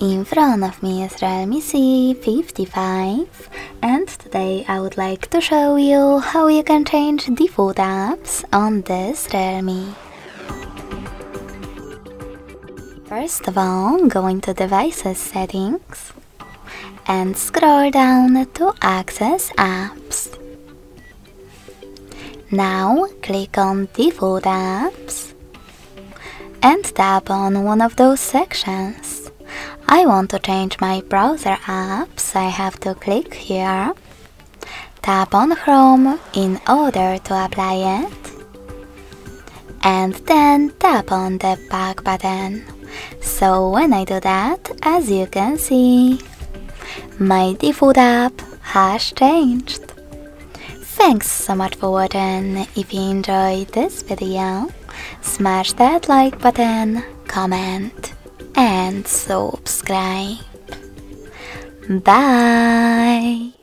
In front of me is Realme C55 and today I would like to show you how you can change default apps on this Realme. First of all, go into Devices settings and scroll down to Access Apps. Now click on Default Apps and tap on one of those sections. I want to change my browser apps, I have to click here. Tap on Chrome in order to apply it. And then tap on the back button. So when I do that, as you can see, my default app has changed. Thanks so much for watching. If you enjoyed this video, smash that like button, comment and subscribe. Bye!